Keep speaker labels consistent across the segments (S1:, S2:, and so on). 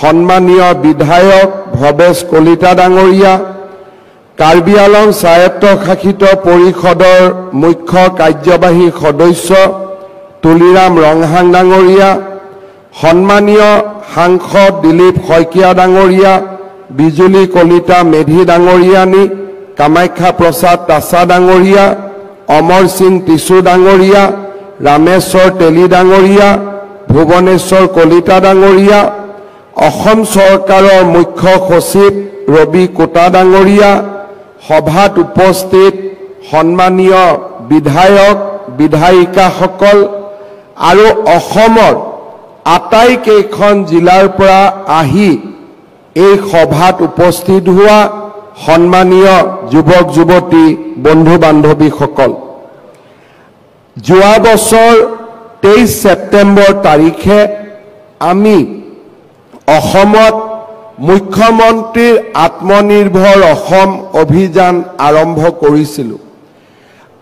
S1: সন্মানীয় বিধায়ক ভৱেশ কলিতা ডাঙৰীয়া কাৰ্বি আলং স্বায়ত্তশাসিত পৰিষদৰ মুখ্য কাৰ্যবাহী সদস্য তুলিৰাম ৰংহাং ডাঙৰীয়া সন্মানীয় সাংসদ দিলীপ শইকীয়া ডাঙৰীয়া বিজুলী কলিতা মেধি ডাঙৰীয়ানী কামাখ্যা প্ৰসাদ তাছা ডাঙৰীয়া অমৰ সিং টিছু ডাঙৰীয়া ৰামেশ্বৰ তেলী ডাঙৰীয়া ভুৱনেশ্বৰ কলিতা ডাঙৰীয়া অসম চৰকাৰৰ মুখ্য সচিব ৰবি কোটা ডাঙৰীয়া সভাত উপস্থিত সন্মানীয় বিধায়ক বিধায়িকাসকল আৰু অসমৰ আটাইকেইখন জিলাৰ পৰা আহি এই সভাত উপস্থিত হোৱা সন্মানীয় যুৱক যুৱতী বন্ধু বান্ধৱীসকল। যোৱা বছৰ তেইছ ছেপ্টেম্বৰ তাৰিখে আমি অসমত মুখ্যমন্ত্ৰীৰ আত্মনিৰ্ভৰ অসম অভিযান আৰম্ভ কৰিছিলোঁ।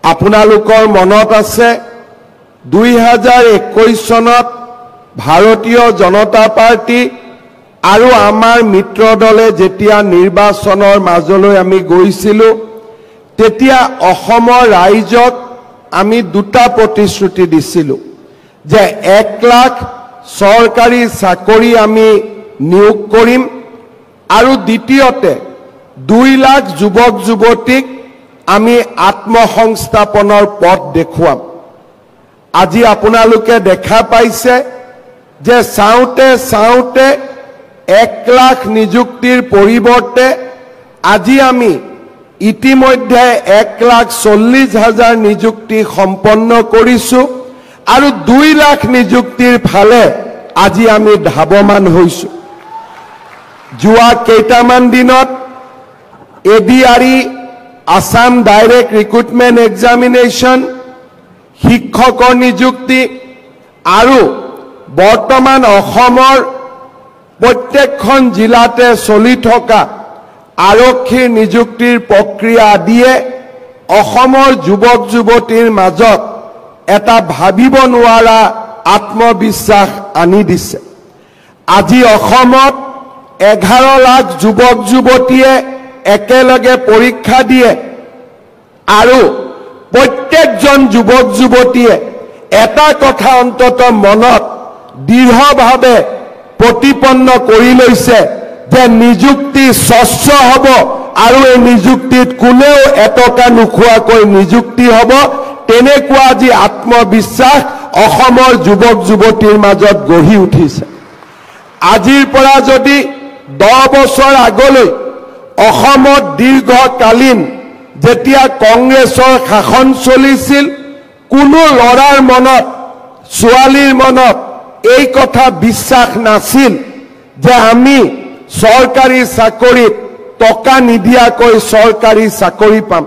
S1: আপোনালোকৰ মনত আছে দুই হাজাৰ একৈছ চনত ভাৰতীয় জনতা পাৰ্টী আৰু আমাৰ মিত্ৰ দলে যেতিয়া নিৰ্বাচনৰ মাজলৈ আমি গৈছিলোঁ তেতিয়া অসমৰ ৰাইজক আমি দুটা প্ৰতিশ্ৰুতি দিছিলোঁ যে এক লাখ চৰকাৰী চাকৰি আমি নিয়োগ কৰিম। আৰু দ্বিতীয়তে দুই লাখ যুৱক যুৱতীক আমি আত্মসংস্থাপনৰ পথ দেখুৱাম। আজি আপোনালোকে দেখা পাইছে যে চাওঁতে চাওঁতে এক লাখ নিযুক্তিৰ পৰিৱৰ্তে আজি আমি ইতিমধ্যে এক লাখ চল্লিছ হাজাৰ নিযুক্তি সম্পন্ন কৰিছোঁ আৰু দুই লাখ নিযুক্তিৰ ফালে আজি আমি ধাৱমান হৈছোঁ। যোৱা কেইটামান দিনত A D R Assam direct recruitment examination শিক্ষকৰ নিযুক্তি আৰু বৰ্তমান অসমৰ প্ৰত্যেকখন জিলাতে চলি থকা আৰক্ষীৰ নিযুক্তিৰ প্ৰক্ৰিয়া আদিয়ে অসমৰ যুৱক যুৱতীৰ মাজত এটা ভাবিব নোৱাৰা আত্মবিশ্বাস আনি দিছে। আজি অসমত এঘাৰ লাখ যুৱক যুৱতীয়ে একেলগে পৰীক্ষা দিয়ে আৰু প্ৰত্যেকজন যুৱক যুৱতীয়ে এটা কথা অন্তত মনত দৃঢ়ভাৱে প্ৰতিপন্ন কৰি লৈছে যে নিযুক্তি স্বচ্ছ হ'ব আৰু এই নিযুক্তিত কোনেও এটকা নোখোৱাকৈ নিযুক্তি হ'ব তেনেকুৱা আজি আত্মবিশ্বাস অসমৰ যুৱক যুৱতীৰ মাজত গঢ়ি উঠিছে। আজিৰ পৰা যদি দহ বছৰ আগলৈ অসমত দীৰ্ঘকালীন যেতিয়া কংগ্ৰেছৰ শাসন চলিছিল কোনো ল'ৰাৰ মনত ছোৱালীৰ মনত এই কথা বিশ্বাস নাছিল যে আমি চৰকাৰী চাকৰিত টকা নিদিয়াকৈ চৰকাৰী চাকৰি পাম।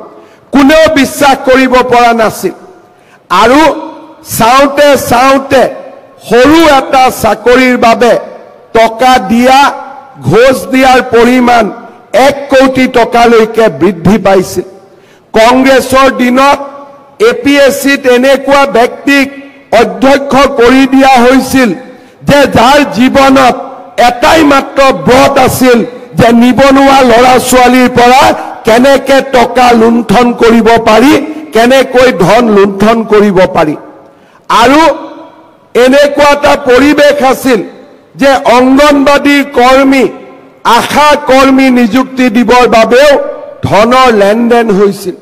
S1: কোনেও বিশ্বাস কৰিব পৰা নাছিল। আৰু চাওঁতে চাওঁতে সৰু এটা চাকৰিৰ বাবে টকা দিয়া ঘোষ দিয়াৰ পৰিমাণ এক কোটি টকালৈকে বৃদ্ধি পাইছিল। কংগ্ৰেছৰ দিনত এ পি এছ চিত এনেকুৱা ব্যক্তিক অধ্যক্ষ কৰি দিয়া হৈছিল যে যাৰ জীৱনত এটাই মাত্ৰ ব্ৰত আছিল যে নিবনুৱা ল'ৰা ছোৱালীৰ পৰা কেনেকে টকা লুণ্ঠন কৰিব পাৰি কেনেকৈ ধন লুণ্ঠন কৰিব পাৰি। আৰু এনেকুৱা এটা পৰিৱেশ আছিল যে অংগনবাদীৰ কৰ্মী আশা কৰ্মী নিযুক্তি দিবৰ বাবেও ধনৰ লেনদেন হৈছিল।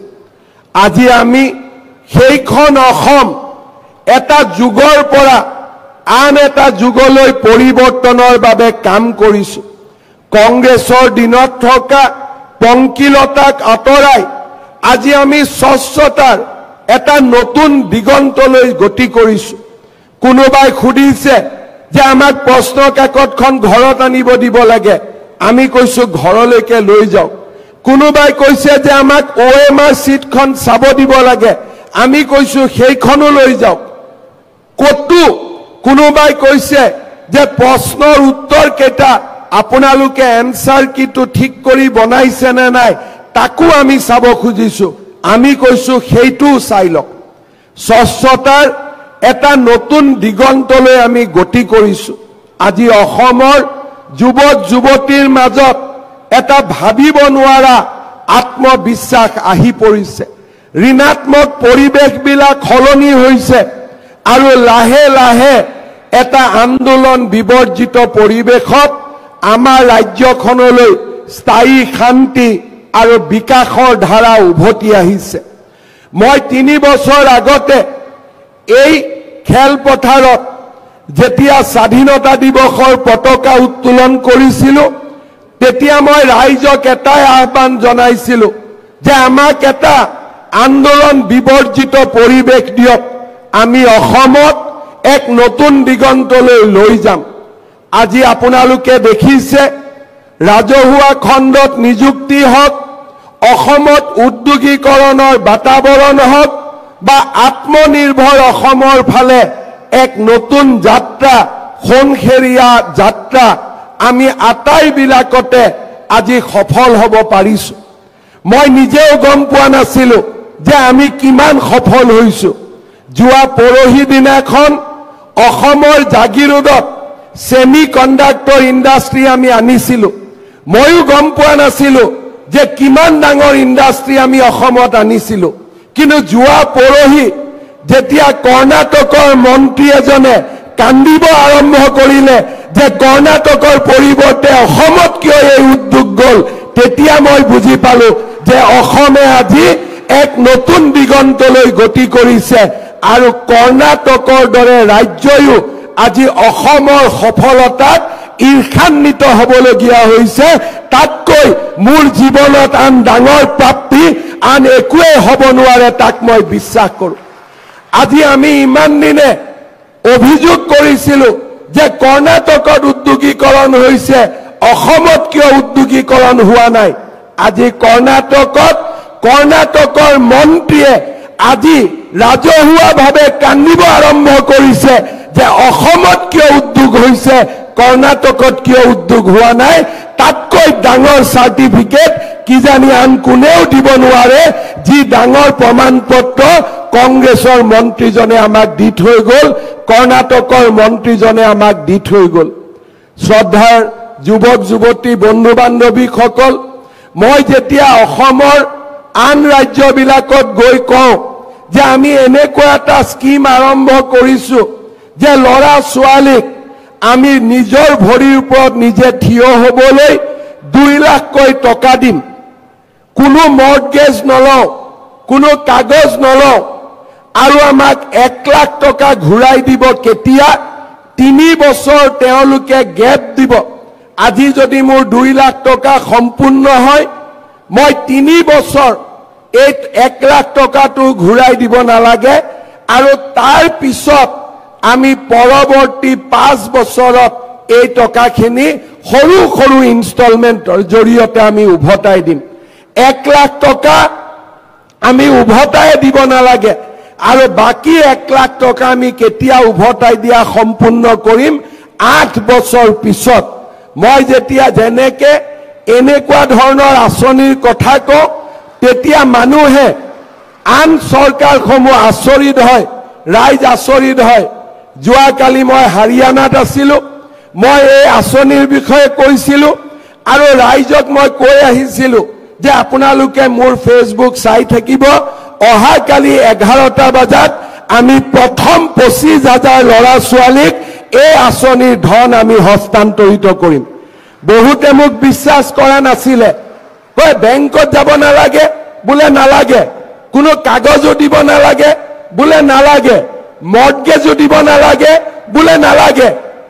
S1: আজি আমি সেইখন অসম এটা যুগৰ পৰা আন এটা যুগলৈ পৰিৱৰ্তনৰ বাবে কাম কৰিছোঁ। কংগ্ৰেছৰ দিনত থকা পংকিলতাক আঁতৰাই আজি আমি স্বচ্ছতাৰ এটা নতুন দিগন্তলৈ গতি কৰিছোঁ। কোনোবাই সুধিছে যে আমাক প্ৰশ্ন কাকতখন ঘৰত আনিব দিব লাগে। আমি কৈছো ঘৰলৈকে লৈ যাওক। কোনোবাই কৈছে যে আমাক অ' এম আৰ চিটখন চাব দিব লাগে। আমি কৈছো সেইখনো লৈ যাওক। ক'তো কোনোবাই কৈছে যে প্ৰশ্নৰ উত্তৰ কেইটা আপোনালোকে এনচাৰ কিটো ঠিক কৰি বনাইছে নে নাই তাকো আমি চাব খুজিছো। আমি কৈছো সেইটোও চাই লওক। স্বচ্ছতাৰ এটা নতুন দিগন্তলৈ আমি গতি কৰিছোঁ। আজি অসমৰ যুৱক যুৱতীৰ মাজত এটা ভাবিব নোৱাৰা আত্মবিশ্বাস আহি পৰিছে। ঋণাত্মক পৰিৱেশবিলাক সলনি হৈছে আৰু লাহে লাহে এটা আন্দোলন বিবৰ্জিত পৰিৱেশত আমাৰ ৰাজ্যখনলৈ স্থায়ী শান্তি আৰু বিকাশৰ ধাৰা উভতি আহিছে। মই তিনি বছৰ আগতে এই খেলপথাৰত যেতিয়া স্বাধীনতা দিৱসৰ পতাকা উত্তোলন কৰিছিলোঁ তেতিয়া মই ৰাইজক এটাই আহ্বান জনাইছিলোঁ যে আমাক এটা আন্দোলন বিবৰ্জিত পৰিৱেশ দিয়ক। আমি অসমত এক নতুন দিগন্তলৈ লৈ যাম। আজি আপোনালোকে দেখিছে ৰাজহুৱা খণ্ডত নিযুক্তি হওক অসমত উদ্যোগীকৰণৰ বাতাবৰণ হওক বা আত্মনিৰ্ভৰ অসমৰ ফালে এক নতুন যাত্ৰা সোণসেৰীয়া যাত্ৰা আমি আটাইবিলাকতে আজি সফল হ'ব পাৰিছোঁ। মই নিজেও গম পোৱা নাছিলোঁ যে আমি কিমান সফল হৈছোঁ। যোৱা পৰহি দিনাখন অসমৰ জাগিৰোডত ছেমি কণ্ডাক্টৰ ইণ্ডাষ্ট্ৰী আমি আনিছিলোঁ। ময়ো গম পোৱা নাছিলোঁ যে কিমান ডাঙৰ ইণ্ডাষ্ট্ৰী আমি অসমত আনিছিলোঁ। কিন্তু যোৱা পৰহি যেতিয়া কৰ্ণাটকৰ মন্ত্ৰী এজনে কান্দিব আৰম্ভ কৰিলে যে কৰ্ণাটকৰ পৰিৱৰ্তে অসমত কিয় এই উদ্যোগ গ'ল তেতিয়া মই বুজি পালো যে অসমে আজি এক নতুন দিগন্তলৈ গতি কৰিছে আৰু কৰ্ণাটকৰ দৰে ৰাজ্যয়ো আজি অসমৰ সফলতাত ঈৰ্ষান্বিত হ'বলগীয়া হৈছে। তাতকৈ মোৰ জীৱনত আন ডাঙৰ প্ৰাপ্তি আন একোৱেই হ'ব নোৱাৰে তাক মই বিশ্বাস কৰোঁ। আজি আমি ইমান দিনে অভিযোগ কৰিছিলোঁ যে কৰ্ণাটকত উদ্যোগীকৰণ হৈছে অসমত কিয় উদ্যোগীকৰণ হোৱা নাই? আজি কৰ্ণাটকত কৰ্ণাটকৰ মন্ত্ৰীয়ে আজি ৰাজহুৱাভাৱে কান্দিব আৰম্ভ কৰিছে যে অসমত কিয় উদ্যোগ হৈছে কৰ্ণাটকত কিয় উদ্যোগ হোৱা নাই তাতকৈ ডাঙৰ চাৰ্টিফিকেট কিজানি আন কোনেও দিব নোৱাৰে যি ডাঙৰ প্ৰমাণ পত্ৰ কংগ্ৰেছৰ মন্ত্ৰীজনে আমাক দি থৈ গ'ল কৰ্ণাটকৰ মন্ত্ৰীজনে আমাক দি থৈ গ'ল। শ্ৰদ্ধাৰ যুৱক যুৱতী বন্ধু বান্ধৱীসকল মই যেতিয়া অসমৰ আন ৰাজ্যবিলাকত গৈ কওঁ যে আমি এনেকুৱা এটা স্কীম আৰম্ভ কৰিছোঁ যে ল'ৰা ছোৱালীক আমি নিজৰ ভৰিৰ ওপৰত নিজে থিয় হ'বলৈ দুই লাখকৈ টকা দিম। কোনো মৰ্টগেজ নলওঁ কোনো কাগজ নলওঁ আৰু আমাক এক লাখ টকা ঘূৰাই দিব কেতিয়া? তিনি বছৰ তেওঁলোকে গেপ দিব। আজি যদি মোৰ দুই লাখ টকা সম্পূৰ্ণ হয় মই তিনি বছৰ এই এক লাখ টকাটো ঘূৰাই দিব নালাগে আৰু তাৰ পিছত আমি পৰৱৰ্তী পাঁচ বছৰত এই টকাখিনি সৰু সৰু ইনষ্টলমেণ্টৰ জৰিয়তে আমি উভতাই দিম। এক লাখ টকা আমি উভতাই দিব নালাগে আৰু বাকী এক লাখ টকা আমি কেতিয়া উভতাই দিয়া সম্পূৰ্ণ কৰিম আঠ বছৰ পিছত। মই যেতিয়া যেনেকে এনেকুৱা ধৰণৰ আঁচনিৰ কথা কওঁ তেতিয়া মানুহে আন চৰকাৰসমূহ আচৰিত হয় ৰাইজ আচৰিত হয়। যোৱাকালি মই হাৰিয়ানাত আছিলোঁ মই এই আঁচনিৰ বিষয়ে কৈছিলোঁ আৰু ৰাইজক মই কৈ আহিছিলোঁ যে আপোনালোকে মোৰ ফেচবুক চাই থাকিব। অহাকালি এঘাৰটা বজাত আমি প্ৰথম পঁচিছ হাজাৰ ল'ৰা ছোৱালীক এই আঁচনিৰ ধন আমি হস্তান্তৰিত কৰিম। বহুতে মোক বিশ্বাস কৰা নাছিলে। কয় বেংকত যাব নালাগে? বোলে নালাগে। কোনো কাগজো দিব নালাগে? বোলে নালাগে। মৰ্টগেজো দিব নালাগে বোলে নালাগে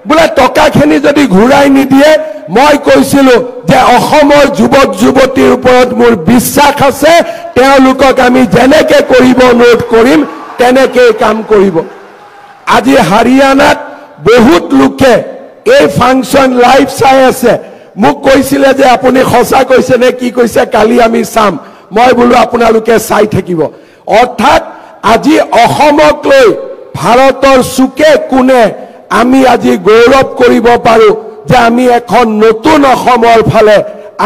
S1: বোলে টকাখিনি যদি ঘূৰাই নিদিয়ে মই কৈছিলো যে অসমৰ যুৱক যুৱতীৰ ওপৰত মোৰ বিশ্বাস আছে তেওঁলোকক আমি যেনেকে কৰিব অনুৰোধ কৰিম তেনেকেই কাম কৰিব। আজি হাৰিয়ানাত বহুত লোকে এই ফাংচন লাইভ চাই আছে। মোক কৈছিলে যে আপুনি সঁচা কৈছে নে কি কৈছে কালি আমি চাম। মই বোলো আপোনালোকে চাই থাকিব। অৰ্থাৎ আজি অসমক লৈ ভাৰতৰ চুকে কোণে আমি আজি গৌৰৱ কৰিব পাৰো যে আমি এখন নতুন অসমৰ ফালে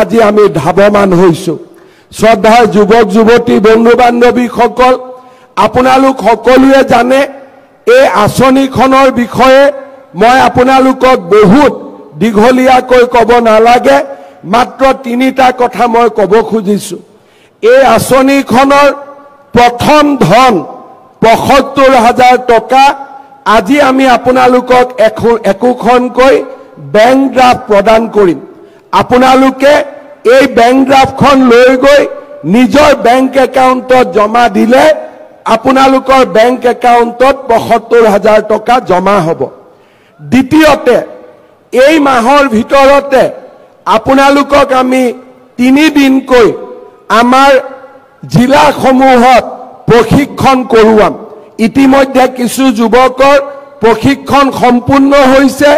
S1: আজি আমি ধাৱমান হৈছো। শ্ৰদ্ধাৰ যুৱক যুৱতী বন্ধু বান্ধৱীসকল আপোনালোক সকলোৱে জানে এই আঁচনিখনৰ বিষয়ে মই আপোনালোকক বহুত দীঘলীয়াকৈ ক'ব নালাগে মাত্ৰ তিনিটা কথা মই ক'ব খুজিছোঁ। এই আঁচনিখনৰ প্ৰথম ধন পঁসত্তৰ হাজাৰ টকা। আজি আমি আপোনালোকক একোখনকৈ বেংক ড্ৰাফ্ট প্ৰদান কৰিম। আপোনালোকে এই বেংক ড্ৰাফ্টখন লৈ গৈ নিজৰ বেংক একাউণ্টত জমা দিলে আপোনালোকৰ বেংক একাউণ্টত পঁসত্তৰ হাজাৰ টকা জমা হ'ব। দ্বিতীয়তে এই মাহৰ ভিতৰতে আপোনালোকক আমি তিনিদিনকৈ আমাৰ জিলাসমূহত প্ৰশিক্ষণ কৰোৱাম। ইতিমধ্যে কিছু যুৱকৰ প্ৰশিক্ষণ সম্পূৰ্ণ হৈছে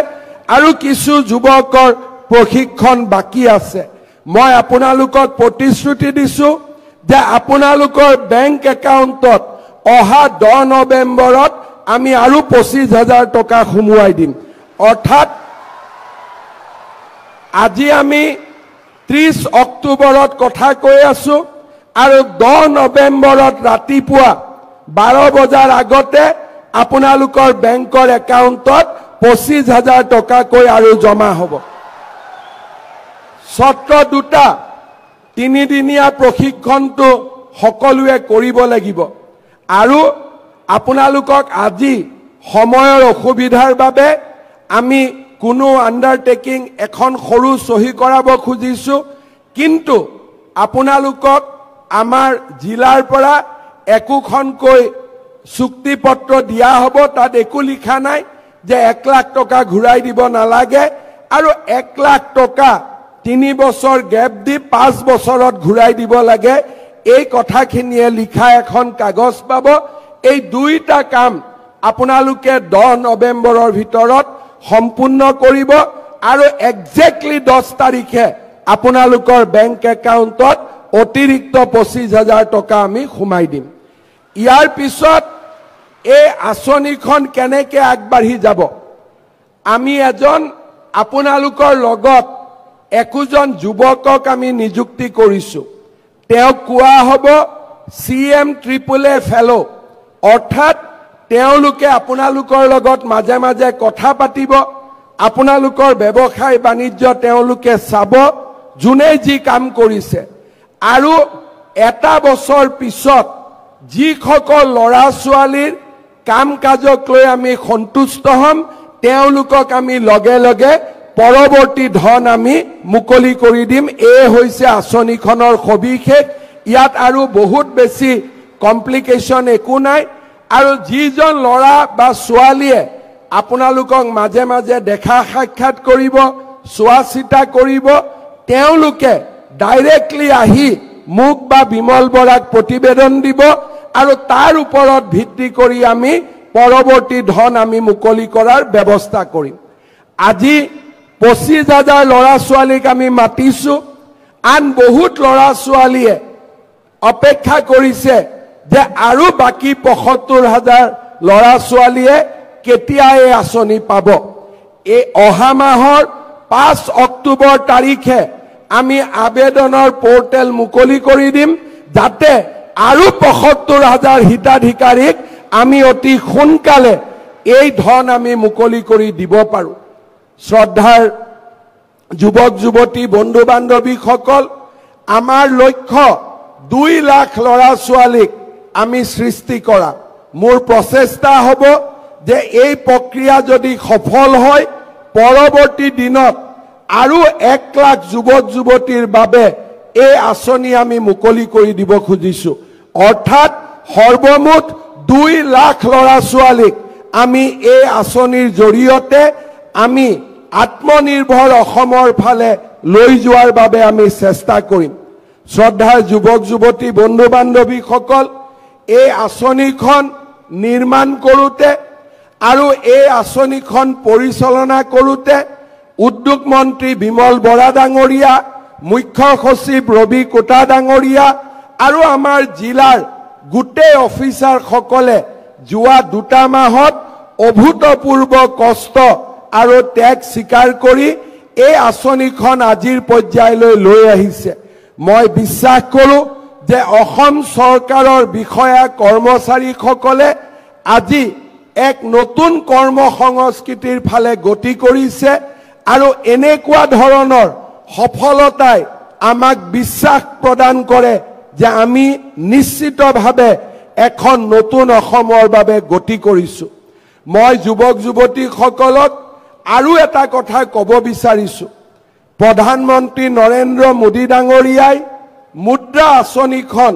S1: আৰু কিছু যুৱকৰ প্ৰশিক্ষণ বাকী আছে। মই আপোনালোকক প্ৰতিশ্ৰুতি দিছোঁ যে আপোনালোকৰ বেংক একাউণ্টত অহা দহ নৱেম্বৰত আমি আৰু পঁচিছ হাজাৰ টকা সোমোৱাই দিম। অৰ্থাৎ আজি আমি ত্ৰিছ অক্টোবৰত কথা কৈ আছোঁ। আৰু দহ নৱেম্বৰত ৰাতিপুৱা বাৰ বজাৰ আগতে আপোনালোকৰ বেংকৰ একাউণ্টত পঁচিছ হাজাৰ টকাকৈ আৰু জমা হ'ব। ছত্ৰ দুটা তিনিদিনীয়া প্ৰশিক্ষণটো সকলোৱে কৰিব লাগিব আৰু আপোনালোকক আজি সময়ৰ অসুবিধাৰ বাবে আমি কোনো আণ্ডাৰটেকিং এখন সৰু চহী কৰাব খুজিছোঁ কিন্তু আপোনালোকক আমাৰ জিলাৰ পৰা একোখনকৈ চুক্তিপত্ৰ দিয়া হ'ব তাত একো লিখা নাই যে এক লাখ টকা ঘূৰাই দিব নালাগে আৰু এক লাখ টকা তিনি বছৰ গেপ দি পাঁচ বছৰত ঘূৰাই দিব লাগে। এই কথাখিনিয়ে লিখা এখন কাগজ পাব। এই দুইটা কাম আপোনালোকে দহ নৱেম্বৰৰ ভিতৰত সম্পূৰ্ণ কৰিব আৰু একজেক্টলি দহ তাৰিখে আপোনালোকৰ বেংক একাউণ্টত অতিৰিক্ত পঁচিছ হাজাৰ টকা আমি সোমাই দিম। ইয়াৰ পিছত এই আঁচনিখন কেনেকৈ আগবাঢ়ি যাব? আমি এজন আপোনালোকৰ লগত একোজন যুৱকক আমি নিযুক্তি তেওঁক কোৱা হ'ব C M triple A fail' তেওঁলোকে আপোনালোকৰ লগত মাজে মাজে কথা পাতিব আপোনালোকৰ ব্যৱসায় বাণিজ্য চাব যোনে যি কাম কৰিছে। আৰু এটা বছৰ পিছত যিসকল ল'ৰা ছোৱালীৰ কাম কাজক লৈ আমি সন্তুষ্ট হ'ম তেওঁলোকক আমি লগে লগে পৰৱৰ্তী ধন আমি মুকলি কৰি দিম। এই হৈছে আঁচনিখনৰ সবিশেষ। ইয়াত আৰু বহুত বেছি কমপ্লিকেশ্যন একো নাই। আৰু যিজন ল'ৰা বা ছোৱালীয়ে আপোনালোকক মাজে মাজে দেখা সাক্ষাৎ কৰিব চোৱা চিতা কৰিব তেওঁলোকে ডাইৰেক্টলি আহি মোক বা বিমল বৰাক প্ৰতিবেদন দিব আৰু তাৰ ওপৰত ভিত্তি কৰি আমি পৰৱৰ্তী ধন আমি মুকলি কৰাৰ ব্যৱস্থা কৰিম। আজি পঁচিছ হাজাৰ ল'ৰা ছোৱালীক আমি মাতিছোঁ। আন বহুত ল'ৰা ছোৱালীয়ে অপেক্ষা কৰিছে যে আৰু বাকী পঁসত্তৰ হাজাৰ ল'ৰা ছোৱালীয়ে কেতিয়া এই আঁচনি পাব। এই অহা মাহৰ পাঁচ অক্টোবৰ তাৰিখে আমি আবেদনৰ পৰ্টেল মুকলি কৰি দিম যাতে আৰু পঁসত্তৰ হাজাৰ হিতাধিকাৰীক আমি অতি সোনকালে এই ধন আমি মুকলি কৰি দিব পাৰোঁ। শ্ৰদ্ধাৰ যুৱক যুৱতী বন্ধু বান্ধৱীসকল আমাৰ লক্ষ্য দুই লাখ ল'ৰা ছোৱালীক আমি সৃষ্টি কৰা। মোৰ প্ৰচেষ্টা হ'ব যে এই প্ৰক্ৰিয়া যদি সফল হয় পৰৱৰ্তী দিনত আৰু এক লাখ যুৱক যুৱতীৰ বাবে এই আঁচনি আমি মুকলি কৰি দিব খুজিছোঁ। অৰ্থাৎ সৰ্বমুঠ দুই লাখ ল'ৰা ছোৱালীক আমি এই আঁচনিৰ জৰিয়তে আমি আত্মনিৰ্ভৰ অসমৰ ফালে লৈ যোৱাৰ বাবে আমি চেষ্টা কৰিম। শ্ৰদ্ধাৰ যুৱক যুৱতী বন্ধু বান্ধৱীসকল এই আঁচনিখন নিৰ্মাণ কৰোঁতে আৰু এই আঁচনিখন পৰিচালনা কৰোঁতে উদ্যোগ মন্ত্ৰী বিমল বৰা ডাঙৰীয়া মুখ্য সচিব ৰবি কোটা ডাঙৰীয়া আৰু আমাৰ জিলাৰ গোটেই অফিচাৰসকলে যোৱা দুটা মাহত অভূতপূৰ্ব কষ্ট আৰু ত্যাগ স্বীকাৰ কৰি এই আঁচনিখন আজিৰ পৰ্যায়লৈ লৈ আহিছে। মই বিশ্বাস কৰোঁ যে অসম চৰকাৰৰ বিষয়া কৰ্মচাৰীসকলে আজি এক নতুন কৰ্ম সংস্কৃতিৰ ফালে গতি কৰিছে। আৰু এনেকুৱা ধৰণৰ সফলতাই আমাক বিশ্বাস প্ৰদান কৰে যে আমি নিশ্চিতভাৱে এখন নতুন অসমৰ বাবে গতি কৰিছোঁ। মই যুৱক যুৱতীসকলক আৰু এটা কথা ক'ব বিচাৰিছোঁ। প্ৰধানমন্ত্ৰী নৰেন্দ্ৰ মোদী ডাঙৰীয়াই মুদ্ৰা আঁচনিখন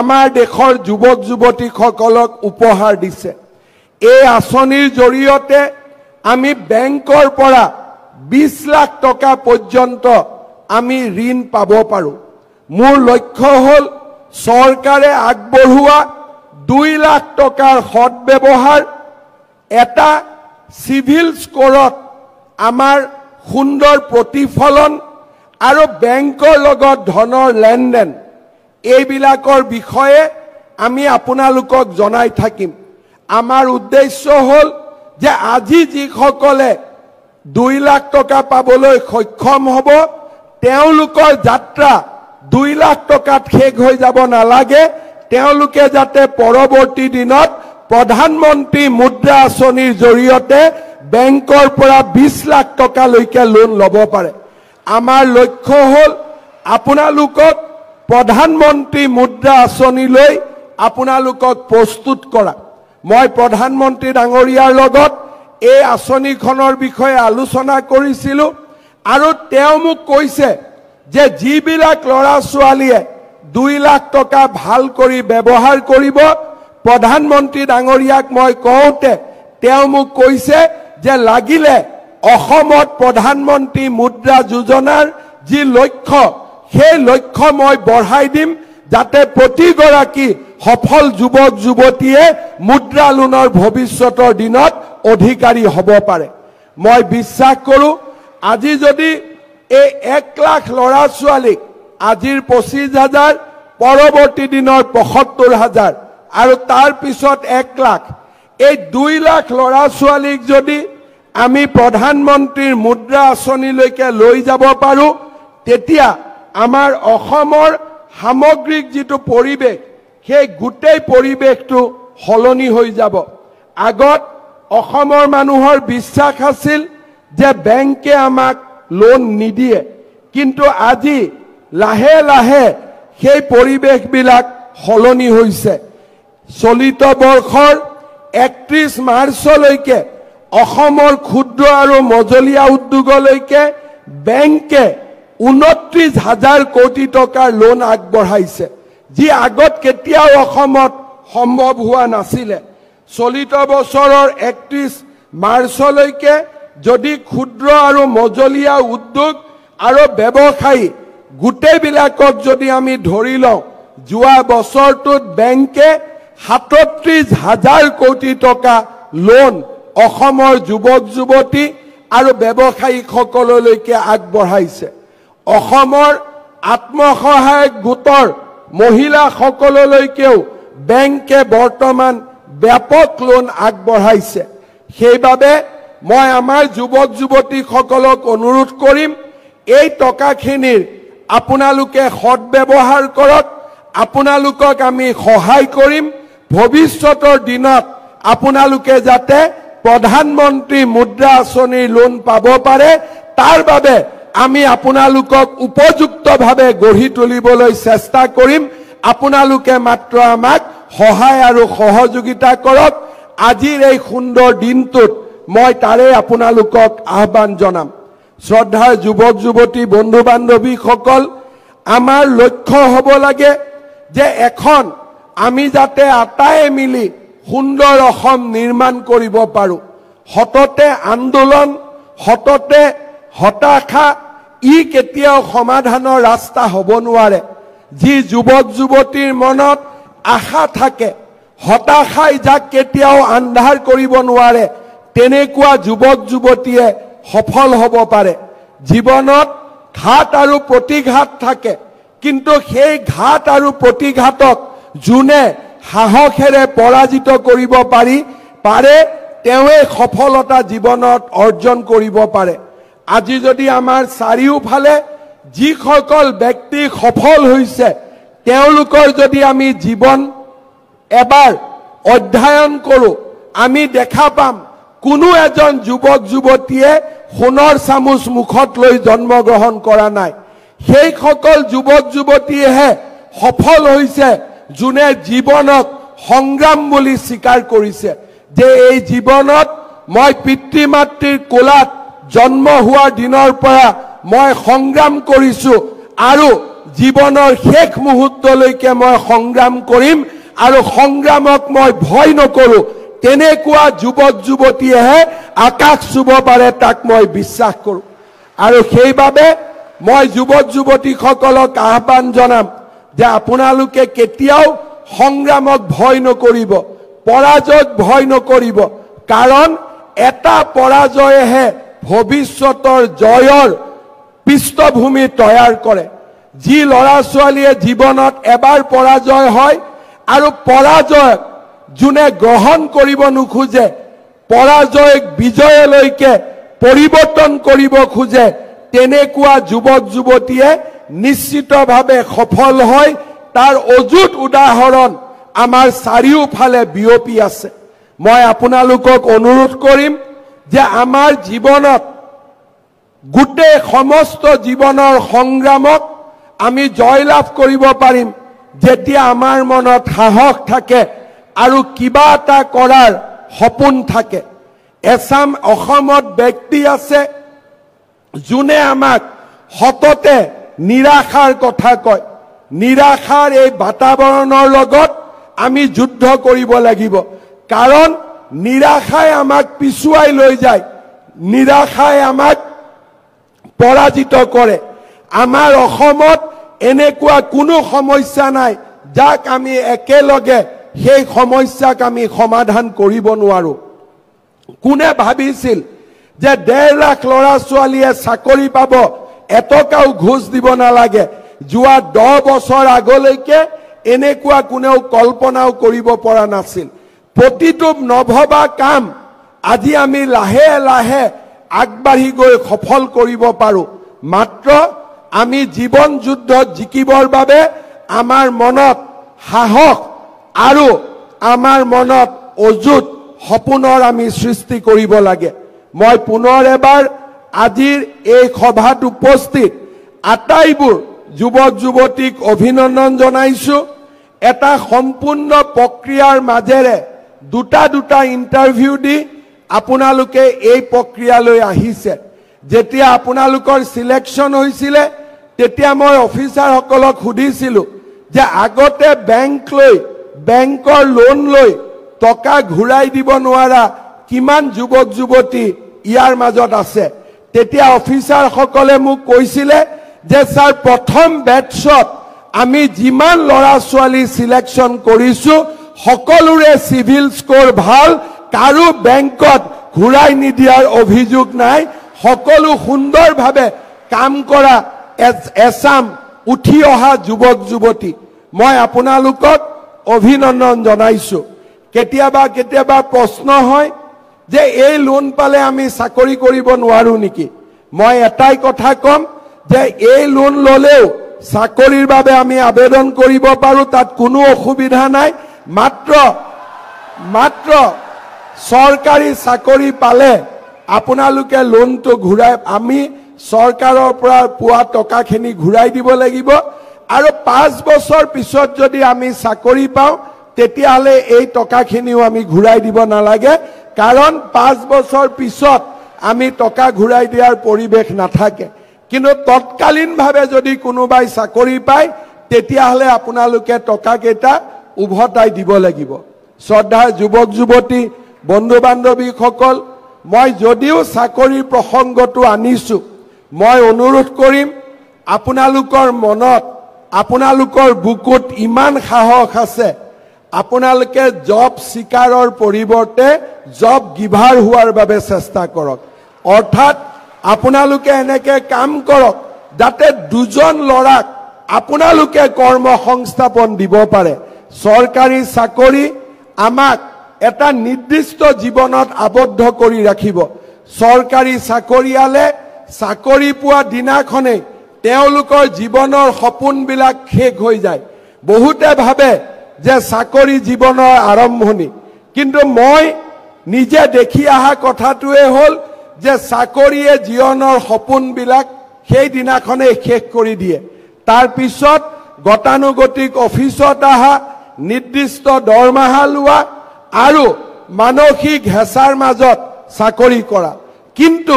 S1: আমাৰ দেশৰ যুৱক যুৱতীসকলক উপহাৰ দিছে। এই আঁচনিৰ জৰিয়তে আমি বেংকৰ পৰা বিছ লাখ টকা পৰ্যন্ত আমি ঋণ পাব পাৰোঁ। মোৰ লক্ষ্য হ'ল চৰকাৰে আগবঢ়োৱা দুই লাখ টকাৰ সদব্যৱহাৰ এটা চিভিল স্ক'ৰত আমাৰ সুন্দৰ প্ৰতিফলন আৰু বেংকৰ লগত ধনৰ লেনদেন। এইবিলাকৰ বিষয়ে আমি আপোনালোকক জনাই থাকিম। আমাৰ উদ্দেশ্য হ'ল যে আজি যিসকলে দুই লাখ টকা পাবলৈ সক্ষম হ'ব তেওঁলোকৰ যাত্ৰা দুই লাখ টকাত শেষ হৈ যাব নালাগে। তেওঁলোকে যাতে পৰৱৰ্তী দিনত প্ৰধানমন্ত্ৰী মুদ্ৰা আঁচনিৰ জৰিয়তে বেংকৰ পৰা বিছ লাখ টকালৈকে লোন ল'ব পাৰে। আমাৰ লক্ষ্য হ'ল আপোনালোকক প্ৰধানমন্ত্ৰী মুদ্ৰা আঁচনিলৈ আপোনালোকক প্ৰস্তুত কৰা। মই প্ৰধানমন্ত্ৰী ডাঙৰীয়াৰ লগত এই আঁচনিখনৰ বিষয়ে আলোচনা কৰিছিলোঁ আৰু তেওঁ মোক কৈছে যে যিবিলাক ল'ৰা ছোৱালীয়ে দুই লাখ টকা ভাল কৰি ব্যৱহাৰ কৰিব প্ৰধানমন্ত্ৰী ডাঙৰীয়াক মই কওঁতে তেওঁ মোক কৈছে যে লাগিলে অসমত প্ৰধানমন্ত্ৰী মুদ্ৰা যোজনাৰ যি লক্ষ্য সেই লক্ষ্য মই বঢ়াই দিম যাতে প্ৰতিগৰাকী সফল যুৱক যুৱতীয়ে মুদ্ৰা লোনৰ ভৱিষ্যতৰ দিনত অধিকাৰী হ'ব পাৰে। মই বিশ্বাস কৰোঁ আজি যদি এই এক লাখ ল'ৰা ছোৱালীক আজিৰ পঁচিছ হাজাৰ পৰৱৰ্তী দিনৰ পঁসত্তৰ হাজাৰ আৰু তাৰ পিছত এক লাখ এই দুই লাখ ল'ৰা ছোৱালীক যদি আমি প্ৰধানমন্ত্ৰীৰ মুদ্ৰা আঁচনিলৈকে লৈ যাব পাৰোঁ তেতিয়া আমাৰ অসমৰ সামগ্ৰিক যিটো পৰিৱেশ সেই গোটেই পৰিৱেশটো সলনি হৈ যাব। আগত অসমৰ মানুহৰ বিশ্বাস আছিল যে বেংকে আমাক লোন নিদিয়ে। কিন্তু আজি লাহে লাহে সেই পৰিৱেশবিলাক সলনি হৈছে। চলিত বৰ্ষৰ একত্ৰিছ মাৰ্চলৈকে অসমৰ ক্ষুদ্ৰ আৰু মজলীয়া উদ্যোগলৈকে বেংকে ঊনত্ৰিছ হাজাৰ কোটি টকাৰ লোন আগবঢ়াইছে যি আগত কেতিয়াও অসমত সম্ভৱ হোৱা নাছিলে। চলিত বছৰৰ একত্ৰিছ মাৰ্চলৈকে যদি ক্ষুদ্ৰ আৰু মজলীয়া উদ্যোগ আৰু ব্যৱসায়ী গোটেইবিলাকক যদি আমি ধৰি লওঁ যোৱা বছৰটোত বেংকে সাতত্ৰিছ হাজাৰ কোটি টকা লোন অসমৰ যুৱক যুৱতী আৰু ব্যৱসায়ীসকললৈকে আগবঢ়াইছে। অসমৰ আত্মসহায়ক গোটৰ মহিলাসকললৈকেও বেংকে বৰ্তমান ব্যাপক লোন আগবঢ়াইছে। সেইবাবে মই আমাৰ যুৱক যুৱতীসকলক অনুৰোধ কৰিম এই টকাখিনিৰ আপোনালোকে সদব্যৱহাৰ কৰক আপোনালোকক আমি সহায় কৰিম। ভৱিষ্যতৰ দিনত আপোনালোকে যাতে প্ৰধানমন্ত্ৰী মুদ্ৰা আঁচনিৰ লোন পাব পাৰে তাৰ বাবে আমি আপোনালোকক উপযুক্তভাৱে গঢ়ি তুলিবলৈ চেষ্টা কৰিম। আপোনালোকে মাত্ৰ আমাক সহায় আৰু সহযোগিতা কৰক। আজিৰ এই সুন্দৰ দিনটোত মই তাৰে আপোনালোকক আহ্বান জনাম। শ্ৰদ্ধাৰ যুৱক যুৱতী বন্ধু বান্ধৱীসকল আমাৰ লক্ষ্য হ'ব লাগে যে এখন আমি যাতে আটায়ে মিলি সুন্দৰ অসম নিৰ্মাণ কৰিব পাৰোঁ। সততে আন্দোলন সততে হতাশা ই কেতিয়াও সমাধানৰ ৰাস্তা হ'ব নোৱাৰে। যি যুৱক যুৱতীৰ মনত আশা থাকে হতাশাই যাক কেতিয়াও আন্ধাৰ কৰিব নোৱাৰে তেনেকুৱা যুৱক যুৱতীয়ে সফল হ'ব পাৰে। জীৱনত ঘাট আৰু প্ৰতিঘাত থাকে কিন্তু সেই ঘাট আৰু প্ৰতিঘাতক যোনে সাহসেৰে পৰাজিত কৰিব পাৰি পাৰে তেওঁৱে সফলতা জীৱনত অৰ্জন কৰিব পাৰে। আজি যদি আমাৰ চাৰিওফালে যিসকল ব্যক্তি সফল হৈছে তেওঁলোকৰ যদি আমি জীৱন এবাৰ অধ্যয়ন কৰোঁ আমি দেখা পাম কোনো এজন যুৱক যুৱতীয়ে সোণৰ চামুচ মুখত লৈ জন্মগ্ৰহণ কৰা নাই। সেইসকল যুৱক যুৱতীয়েহে সফল হৈছে যোনে জীৱনক সংগ্ৰাম বুলি স্বীকাৰ কৰিছে যে এই জীৱনত মই পিতৃ মাতৃৰ কোলাত জন্ম হোৱাৰ দিনৰ পৰা মই সংগ্ৰাম কৰিছো আৰু জীৱনৰ শেষ মুহূৰ্তলৈকে মই সংগ্ৰাম কৰিম আৰু সংগ্ৰামক মই ভয় নকৰো। তেনেকুৱা যুৱক যুৱতীয়েহে আকাশ চুব পাৰে তাক মই বিশ্বাস কৰোঁ। আৰু সেইবাবে মই যুৱক যুৱতীসকলক আহ্বান জনাম যে আপোনালোকে কেতিয়াও সংগ্ৰামক ভয় নকৰিব পৰাজয়ক ভয় নকৰিব কাৰণ এটা পৰাজয়েহে ভৱিষ্যতৰ জয়ৰ পৃষ্ঠভূমি তৈয়াৰ কৰে। যি ল'ৰা ছোৱালীয়ে জীৱনত এবাৰ পৰাজয় হয় আৰু পৰাজয় যোনে গ্ৰহণ কৰিব নোখোজে পৰাজয়ক বিজয়লৈকে পৰিৱৰ্তন কৰিব খোজে তেনেকুৱা যুৱক যুৱতীয়ে নিশ্চিতভাৱে সফল হয় তাৰ অযুত উদাহৰণ আমাৰ চাৰিওফালে বিয়পি আছে। মই আপোনালোকক অনুৰোধ কৰিম যে আমাৰ জীৱনত গোটেই সমস্ত জীৱনৰ সংগ্ৰামক আমি জয়লাভ কৰিব পাৰিম। যেতিয়া আমাৰ মনত সাহস থাকে আৰু কিবা এটা কৰাৰ সপোন থাকে। এছাম অসমত ব্যক্তি আছে যোনে আমাক সততে নিৰাশাৰ কথা কয়। নিৰাশাৰ এই বাতাবৰণৰ লগত আমি যুদ্ধ কৰিব লাগিব। কাৰণ নিৰাশাই আমাক পিছুৱাই লৈ যায়। নিৰাশাই আমাক পৰাজিত কৰে। আমাৰ অসমত এনেকুৱা কোনো সমস্যা নাই। যাক আমি একেলগে সেই সমস্যাক আমি সমাধান কৰিব নোৱাৰো। কোনে ভাবিছিল যে ডেৰ লাখ ল'ৰা ছোৱালীয়ে চাকৰি পাব এটকাও ঘোচ দিব নালাগে যোৱা দহ বছৰ আগলৈকে এনেকুৱা কোনেও কল্পনাও কৰিব পৰা নাছিল। প্ৰতিটো নভবা কাম আজি আমি লাহে লাহে আগবাঢ়ি গৈ সফল কৰিব পাৰো। মাত্ৰ আমি জীৱন যুদ্ধত জিকিবৰ বাবে আমাৰ মনত সাহস আৰু আমাৰ মনত অযুত সপোনৰ আমি সৃষ্টি কৰিব লাগে। মই পুনৰ এবাৰ আজিৰ এই সভাত উপস্থিত আটাইবোৰ যুৱক যুৱতীক অভিনন্দন জনাইছো। এটা সম্পূৰ্ণ প্ৰক্ৰিয়াৰ মাজেৰে দুটা দুটা ইণ্টাৰভিউ দি আপোনালোকে এই প্ৰক্ৰিয়ালৈ আহিছে। যেতিয়া আপোনালোকৰ চিলেকশ্যন হৈছিলে তেতিয়া মই অফিচাৰসকলক সুধিছিলো যে আগতে বেংক লৈ বেংকৰ লোন লৈ টকা ঘূৰাই দিব নোৱাৰা কিমান যুৱক যুৱতী ইয়াৰ মাজত আছে? তেতিয়া অফিচাৰসকলে মোক কৈছিলে যে ছাৰ প্ৰথম বেটছত আমি যিমান ল'ৰা ছোৱালী চিলেকশ্যন কৰিছো সকলোৰে চিভিল স্ক'ৰ ভাল কাৰো বেংকত ঘূৰাই নিদিয়াৰ অভিযোগ নাই। সকলো সুন্দৰভাৱে কাম কৰা এছ- এছাম উঠি অহা যুৱক যুৱতী। মই আপোনালোকক অভিনন্দন জনাইছো। কেতিয়াবা কেতিয়াবা প্ৰশ্ন হয় যে এই লোন পালে আমি চাকৰি কৰিব নোৱাৰো নেকি? মই এটাই কথা ক'ম যে এই লোন ল'লেও চাকৰিৰ বাবে আমি আবেদন কৰিব পাৰো তাত কোনো অসুবিধা নাই। মাত্ৰ মাত্ৰ চৰকাৰী চাকৰি পালে আপোনালোকে লোনটো ঘূৰাই আমি চৰকাৰৰ পৰা পোৱা টকাখিনি ঘূৰাই দিব লাগিব। আৰু পাঁচ বছৰ পিছত যদি আমি চাকৰি পাওঁ তেতিয়াহ'লে এই টকাখিনিও আমি ঘূৰাই দিব নালাগে। কাৰণ পাঁচ বছৰ পিছত আমি টকা ঘূৰাই দিয়াৰ পৰিৱেশ নাথাকে। কিন্তু তৎকালীনভাৱে যদি কোনোবাই চাকৰি পায় তেতিয়াহ'লে আপোনালোকে টকাকেইটা উভতাই দিব লাগিব। শ্ৰদ্ধাৰ যুৱক যুৱতী বন্ধু বান্ধৱীসকল মই যদিও চাকৰিৰ প্ৰসংগটো আনিছো মই অনুৰোধ কৰিম আপোনালোকৰ মনত আপোনালোকৰ বুকুত ইমান সাহস আছে আপোনালোকে জব চিকাৰৰ পৰিৱৰ্তে জব গিভাৰ হোৱাৰ বাবে চেষ্টা কৰক। অৰ্থাৎ আপোনালোকে এনেকে কাম কৰক যাতে দুজন ল'ৰাক আপোনালোকে কৰ্ম সংস্থাপন দিব পাৰে। চৰকাৰী চাকৰি আমাক এটা নিৰ্দিষ্ট জীৱনত আবদ্ধ কৰি ৰাখিব। চৰকাৰী চাকৰিয়ালে চাকৰি পোৱা দিনাখনেই তেওঁলোকৰ জীৱনৰ সপোনবিলাক শেষ হৈ যায়। বহুতে ভাবে যে চাকৰি জীৱনৰ আৰম্ভণি। কিন্তু মই নিজে দেখি অহা কথাটোৱে হ'ল যে চাকৰিয়ে জীৱনৰ সপোনবিলাক সেইদিনাখনেই শেষ কৰি দিয়ে। তাৰপিছত গতানুগতিক অফিচত অহা নিৰ্দিষ্ট দৰমহা লোৱা আৰু মানসিক হেঁচাৰ মাজত চাকৰি কৰা। কিন্তু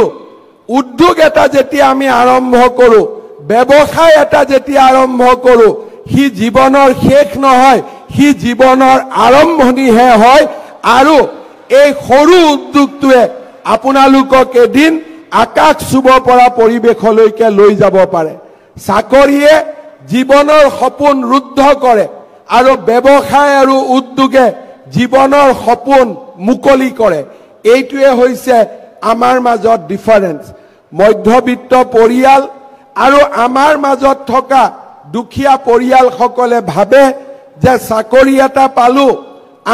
S1: উদ্যোগ এটা যেতিয়া আমি আৰম্ভ কৰোঁ ব্যৱসায় এটা যেতিয়া আৰম্ভ কৰোঁ সি জীৱনৰ শেষ নহয় সি জীৱনৰ আৰম্ভণিহে হয় আৰু এই সৰু উদ্যোগটোৱে আপোনালোকক এদিন আকাশ চুব পৰা পৰিৱেশলৈকে লৈ যাব পাৰে। চাকৰিয়ে জীৱনৰ সপোন ৰুদ্ধ কৰে আৰু ব্যৱসায় আৰু উদ্যোগে জীৱনৰ সপোন মুকলি কৰে। এইটোৱে হৈছে আমাৰ মাজত ডিফাৰেঞ্চ মধ্যবিত্ত পৰিয়াল আৰু আমাৰ মাজত থকা দুখীয়া পৰিয়ালসকলে ভাবে যে চাকৰি এটা পালো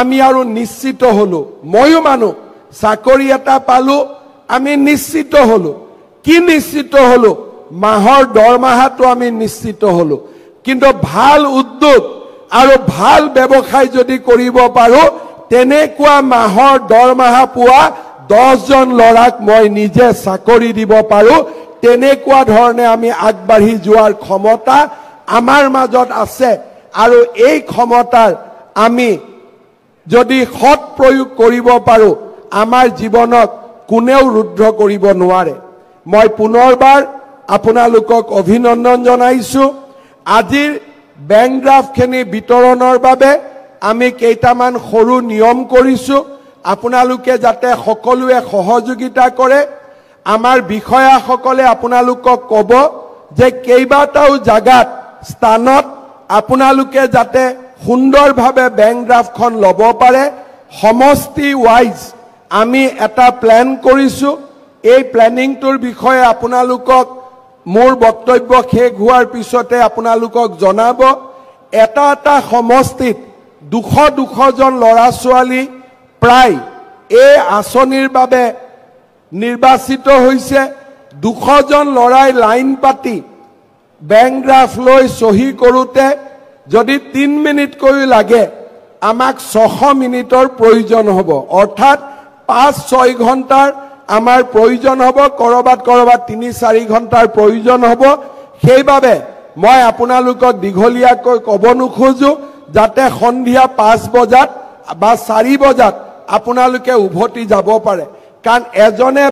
S1: আমি আৰু নিশ্চিত হলো। ময়ো মানো চাকৰি এটা পালো আমি নিশ্চিত হলো। কি নিশ্চিত হলো? মাহৰ দৰমহাটো আমি নিশ্চিত হলো। কিন্তু ভাল উদ্যোগ আৰু ভাল ব্যৱসায় যদি কৰিব পাৰো তেনেকুৱা মাহৰ দৰমহা পোৱা দহজন ল'ৰাক মই নিজে চাকৰি দিব পাৰো। তেনেকুৱা ধৰণে আমি আগবাঢ়ি যোৱাৰ ক্ষমতা আমাৰ মাজত আছে। আৰু এই ক্ষমতাৰ আমি যদি সৎ প্ৰয়োগ কৰিব পাৰো আমাৰ জীৱনক কোনেও ৰুদ্ধ কৰিব নোৱাৰে। মই পুনৰবাৰ আপোনালোকক অভিনন্দন জনাইছো। আজিৰ বেংক ড্ৰাফ্টখিনি বিতৰণৰ বাবে আমি কেইটামান সৰু নিয়ম কৰিছো। আপোনালোকে যাতে সকলোৱে সহযোগিতা কৰে। আমাৰ বিষয়াসকলে আপোনালোকক ক'ব যে কেইবাটাও জাগাত স্থানত আপোনালোকে যাতে সুন্দৰভাৱে বেংক ড্ৰাফ্টখন ল'ব পাৰে। সমষ্টি ৱাইজ আমি এটা প্লেন কৰিছো। এই প্লেনিংটোৰ বিষয়ে আপোনালোকক মোৰ বক্তব্য শেষ হোৱাৰ পিছতে আপোনালোকক জনাব এটা এটা সমষ্টিত দুশ দুশজন ল'ৰা ছোৱালী প্ৰায় এই আঁচনিৰ বাবে নিৰ্বাচিত হৈছে। দুশজন ল'ৰাই লাইন পাতি বেংক ড্ৰাফ্ট লৈ চহী কৰোঁতে যদি তিন মিনিটকৈ লাগে আমাক ছশ মিনিটৰ প্ৰয়োজন হ'ব। অৰ্থাৎ পাঁচ ছয় ঘণ্টাৰ আমাৰ প্ৰয়োজন হ'ব ক'ৰবাত ক'ৰবাত তিনি চাৰি ঘণ্টাৰ প্ৰয়োজন হ'ব। সেইবাবে মই আপোনালোকক দীঘলীয়াকৈ ক'ব নোখোজো যাতে সন্ধিয়া পাঁচ বজাত বা চাৰি বজাত আপোনালোকে উভতি যাব পাৰে। কাৰণ এজনে